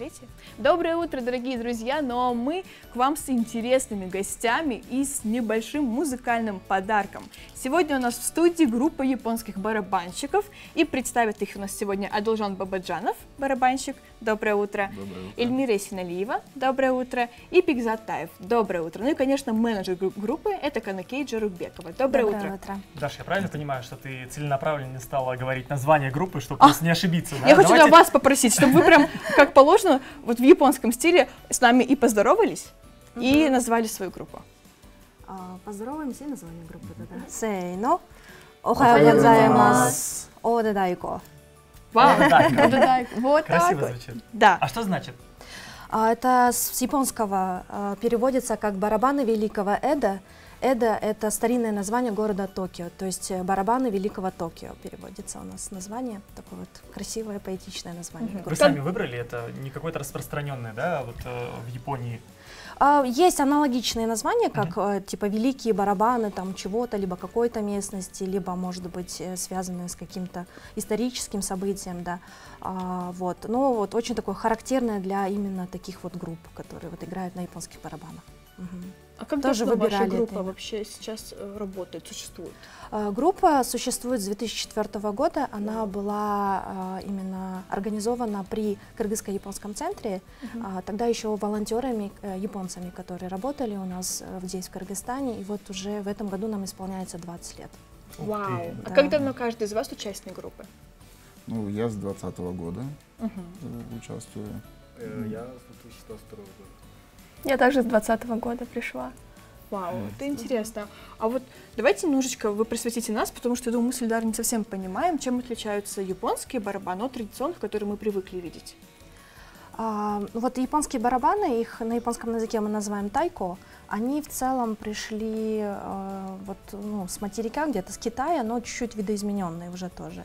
третье. Доброе утро, дорогие друзья! Ну а мы к вам с интересными гостями и с небольшим музыкальным подарком. Сегодня у нас в студии группа японских барабанщиков, и представит их у нас сегодня Адулжан Бабаджанов, барабанщик. Доброе утро. Доброе утро. Эльмира Синалиева. Доброе утро. И Пигзат Таев. Доброе утро. Ну и, конечно, менеджер гру- группы это Канакей Джарубекова. Доброе, утро. Даша, я правильно понимаю, что ты целенаправленно не стала говорить название группы, чтобы просто не ошибиться? да? А, Я хочу Давайте- на вас попросить, чтобы вы прям, как положено, вот в японском стиле с нами и поздоровались, и назвали свою группу. А, Поздороваемся и название группы тогда. Сейно. Охайо годзаймас. Ода дайко. Вот так, вот так Красиво звучит. Да. А что значит? А, Это с японского а, переводится как барабаны великого Эда. Эда — это старинное название города Токио, то есть э, барабаны великого Токио переводится у нас название, такое вот красивое поэтичное название. Вы сами выбрали это, не какое-то распространенное, да, вот э, в Японии? А, Есть аналогичные названия, как э, типа великие барабаны там чего-то, либо какой-то местности, либо, может быть, э, связанные с каким-то историческим событием, да. А, вот. Но вот очень такое характерное для именно таких вот групп, которые вот играют на японских барабанах. Мгм. А как Тоже давно ваша выбирали группа это. вообще сейчас э, работает, существует? А, Группа существует с 2004 года. Она была а, именно организована при Кыргызско-японском центре. А, Тогда еще волонтерами, э, японцами, которые работали у нас э, здесь, в Кыргызстане. И вот уже в этом году нам исполняется 20 лет. Вау. ты. А Да. как давно каждый из вас участник группы? Ну, я с 2020 года э, участвую. Я с 2022 года. Я также с 2020 года пришла. Вау, это интересно. А вот давайте немножечко вы просветите нас, потому что, я думаю, мы с Ильдаром не совсем понимаем, чем отличаются японские барабаны от традиционных, которые мы привыкли видеть. А, ну Вот японские барабаны, их на японском языке мы называем тайко, они в целом пришли э, вот, ну, с материка, где-то с Китая, но чуть-чуть видоизмененные уже тоже.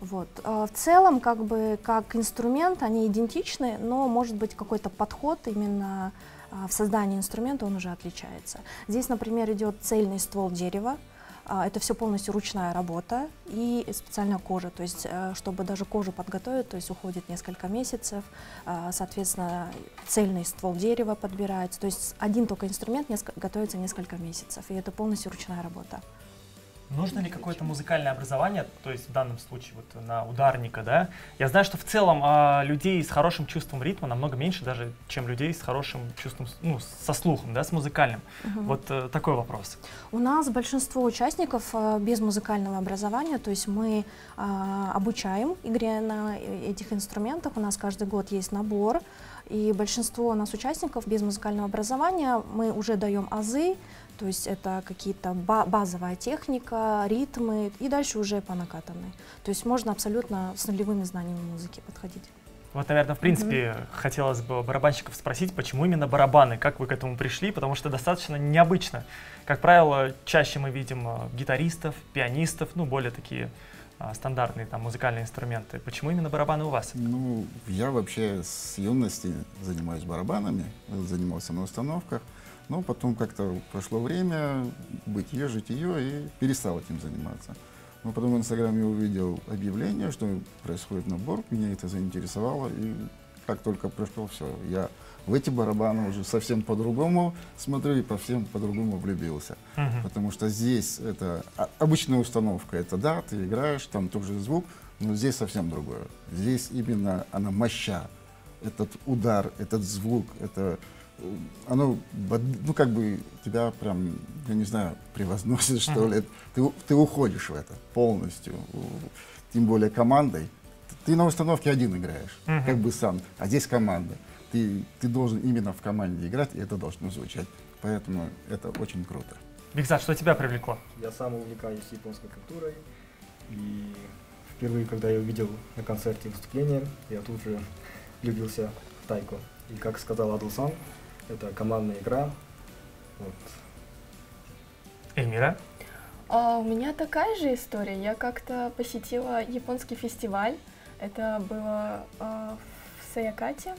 Вот. А В целом, как бы, как инструмент, они идентичны, но может быть какой-то подход именно в создании инструмента, он уже отличается. Здесь, например, идет цельный ствол дерева, а, это все полностью ручная работа и специальная кожа, то есть э, чтобы даже кожу подготовить, то есть уходит несколько месяцев, а, соответственно цельный ствол дерева подбирается, то есть один только инструмент готовится несколько месяцев, и это полностью ручная работа. Нужно ли какое-то музыкальное образование, то есть в данном случае вот на ударника, да? Я знаю, что в целом а, людей с хорошим чувством ритма намного меньше даже, чем людей с хорошим чувством, ну, со слухом, да, с музыкальным. Вот э, такой вопрос. У нас большинство участников э, без музыкального образования, то есть мы а, обучаем игре на э- этих инструментах. У нас каждый год есть набор, и большинство у нас участников без музыкального образования мы уже даем азы, то есть это какие-то ба- базовая техника, ритмы, и дальше уже по накатанной. То есть можно абсолютно с нулевыми знаниями музыки подходить. Вот, наверное, в принципе, хотелось бы барабанщиков спросить, почему именно барабаны, как вы к этому пришли, потому что достаточно необычно. Как правило, чаще мы видим э, гитаристов, пианистов, ну, более такие стандартные там музыкальные инструменты. Почему именно барабаны у вас? Ну, я вообще с юности занимаюсь барабанами, занимался на установках. Но потом как-то прошло время, бытие, житие, и перестал этим заниматься. Но потом в Инстаграме увидел объявление, что происходит набор, меня это заинтересовало, и как только пришел, все, я в эти барабаны уже совсем по-другому смотрю и по всем по-другому влюбился. Мгм. Потому что здесь это обычная установка, это да, ты играешь, там тот же звук, но здесь совсем другое. Здесь именно она моща, этот удар, этот звук, это э, оно, ну как бы тебя прям, я не знаю, превозносит что Мгм. ли, ты, ты уходишь в это полностью, тем более командой. Ты на установке один играешь, Мгм. как бы сам, а здесь команда. Ты, ты должен именно в команде играть, и это должно звучать. Поэтому это очень круто. Бигзат, что тебя привлекло? Я сам увлекаюсь японской культурой. И впервые, когда я увидел на концерте выступление, я тут же влюбился в тайку. И как сказал Адлсан, это командная игра. Вот. Эльмира? А у меня такая же история. Я как-то посетила японский фестиваль. Это было а, в Саякате.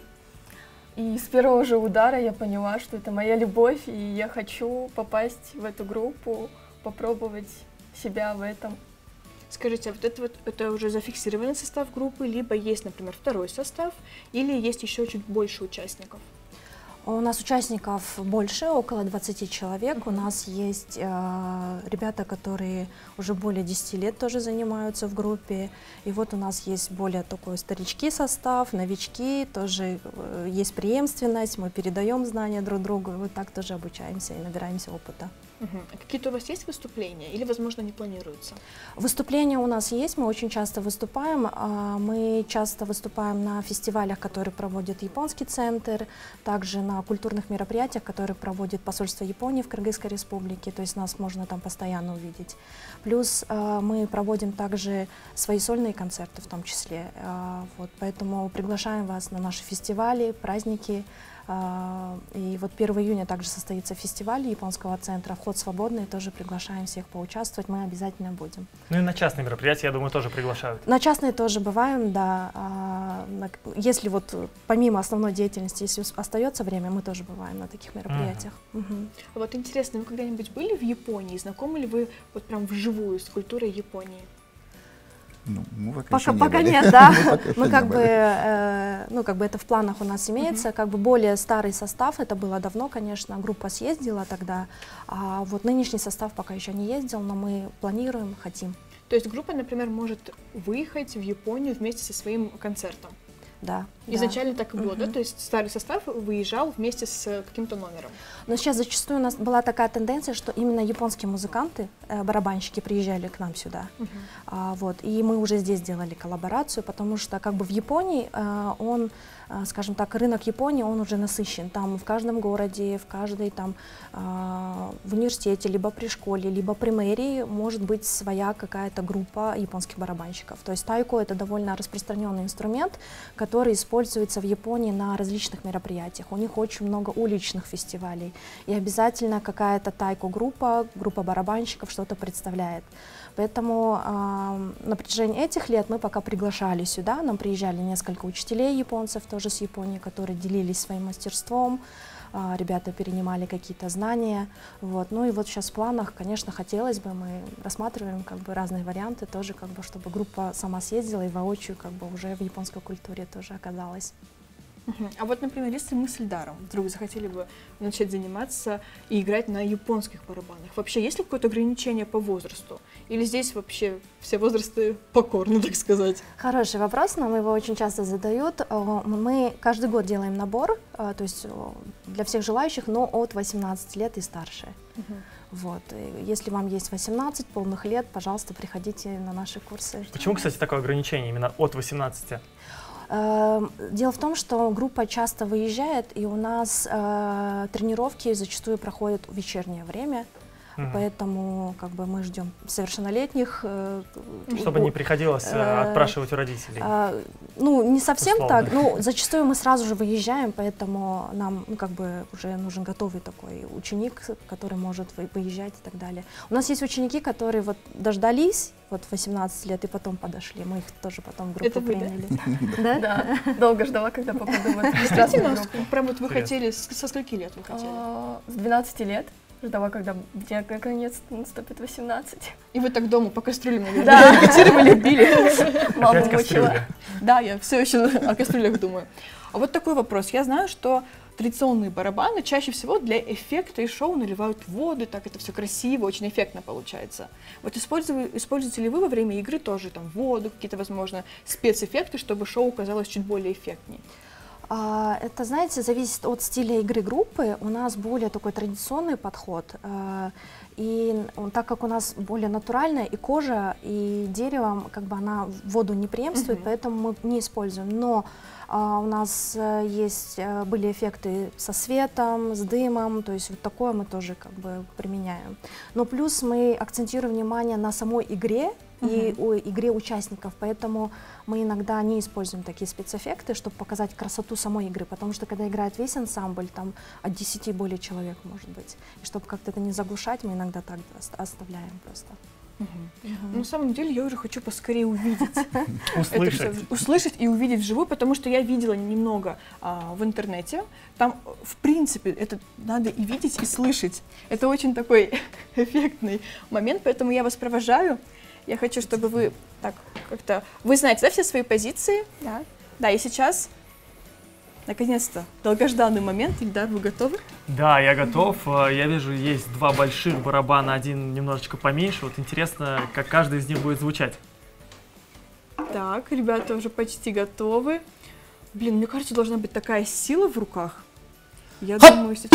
И с первого же удара я поняла, что это моя любовь, и я хочу попасть в эту группу, попробовать себя в этом. Скажите, а вот это вот это уже зафиксированный состав группы, либо есть, например, второй состав, или есть еще чуть больше участников? У нас участников больше, около 20 человек. У нас есть э, ребята, которые уже более 10 лет тоже занимаются в группе. И вот у нас есть более такой старички состав, новички, тоже э, есть преемственность, мы передаем знания друг другу, и вот так тоже обучаемся и набираемся опыта. Угу. Какие-то у вас есть выступления или, возможно, не планируются? Выступления у нас есть, мы очень часто выступаем. А, Мы часто выступаем на фестивалях, которые проводит японский центр, также на культурных мероприятиях, которые проводит посольство Японии в Кыргызской республике, то есть нас можно там постоянно увидеть. Плюс а, мы проводим также свои сольные концерты в том числе. Вот, поэтому приглашаем вас на наши фестивали, праздники. А, И вот 1 июня также состоится фестиваль японского центра. Вход свободный, тоже приглашаем всех поучаствовать. Мы обязательно будем. Ну и на частные мероприятия, я думаю, тоже приглашают. На частные тоже бываем, да. А, Если вот э, помимо основной деятельности, если остается время, мы тоже бываем на таких мероприятиях. Мгм. А вот интересно, вы когда-нибудь были в Японии? Знакомы ли вы вот прям вживую с культурой Японии? Ну, мы пока, Пока, еще не пока были. нет, да. Мы пока еще Мы не как бы, э, ну как бы это в планах у нас имеется, как бы более старый состав, это было давно, конечно, группа съездила тогда, а вот нынешний состав пока еще не ездил, но мы планируем, хотим, То есть группа, например, может выехать в Японию вместе со своим концертом. Да. да. Изначально так и было, да? Мгм. То есть старый состав выезжал вместе с э, каким-то номером. Но сейчас зачастую у нас была такая тенденция, что именно японские музыканты, э, барабанщики приезжали к нам сюда. А, вот, и мы уже здесь делали коллаборацию, потому что как бы в Японии э, он, скажем так, рынок Японии, он уже насыщен. Там в каждом городе, в каждой там в университете, либо при школе, либо при мэрии может быть своя какая-то группа японских барабанщиков. То есть тайко это довольно распространенный инструмент, который используется в Японии на различных мероприятиях. У них очень много уличных фестивалей. И обязательно какая-то тайко-группа, группа барабанщиков что-то представляет. Поэтому а, на протяжении этих лет мы пока приглашали сюда, нам приезжали несколько учителей японцев тоже с Японии, которые делились своим мастерством, ребята перенимали какие-то знания. Вот. Ну и вот сейчас в планах, конечно, хотелось бы, мы рассматриваем как бы разные варианты тоже, как бы, чтобы группа сама съездила и воочию как бы уже в японской культуре тоже оказалась. А вот, например, если мы с Эльдаром вдруг захотели бы начать заниматься и играть на японских барабанах, вообще есть ли какое-то ограничение по возрасту? Или здесь вообще все возрасты покорны, так сказать? Хороший вопрос, нам его очень часто задают. Э, Мы каждый год делаем набор, э, то есть для всех желающих, но от 18 лет и старше. Вот. и Если вам есть 18 полных лет, пожалуйста, приходите на наши курсы. Почему, кстати, такое ограничение именно от 18? Э, Дело в том, что группа часто выезжает, и у нас э, тренировки зачастую проходят в вечернее время, Мгм. поэтому как бы мы ждем совершеннолетних. э, Чтобы у- не приходилось э, э, отпрашивать у родителей. Ну, не совсем Условно. так. Ну, зачастую мы сразу же выезжаем, поэтому нам, ну, как бы уже нужен готовый такой ученик, который может вы- выезжать и так далее. У нас есть ученики, которые вот дождались вот 18 лет и потом подошли. Мы их тоже потом в группу Это вы, приняли. Да? Да, долго ждала, когда попаду в эту Действительно, прям вот вы хотели, со скольки лет вы хотели? А, С 12 лет ждала, когда мне наконец наступит 18. И вы так дома по кастрюлям, Да. репетировали, били. Мама мучила. Да, я все еще о кастрюлях думаю. А вот такой вопрос. Я знаю, что традиционные барабаны чаще всего для эффекта и шоу наливают воду, так это все красиво, очень эффектно получается. Вот используете ли вы во время игры тоже там воду, какие-то, возможно, спецэффекты, чтобы шоу казалось чуть более эффектнее? А, Это, знаете, зависит от стиля игры группы. У нас более такой традиционный подход. а, И так как у нас более натуральная и кожа, и дерево, как бы она воду не преемствует, Мгм. поэтому мы не используем. Но а, у нас э, есть, э, были эффекты со светом, с дымом, то есть вот такое мы тоже как бы применяем. Но плюс мы акцентируем внимание на самой игре и у игре участников, поэтому мы иногда не используем такие спецэффекты, чтобы показать красоту самой игры, потому что когда играет весь ансамбль, там от 10 и более человек может быть. И чтобы как-то это не заглушать, мы иногда так ост- оставляем просто. Ну, на самом деле я уже хочу поскорее увидеть Услышать. услышать и увидеть вживую, потому что я видела немного а, в интернете. Там, в принципе, это надо и видеть, и слышать. Это очень такой эффектный момент, поэтому я вас провожаю. Я хочу, чтобы вы так как-то... Вы знаете, да, все свои позиции? Да. Да, и сейчас, наконец-то, долгожданный момент. Ильдар, вы готовы? Да, я готов. Э, Я вижу, есть два больших барабана, один немножечко поменьше. Вот интересно, как каждый из них будет звучать. Так, ребята уже почти готовы. Блин, мне кажется, должна быть такая сила в руках. Я думаю, сейчас...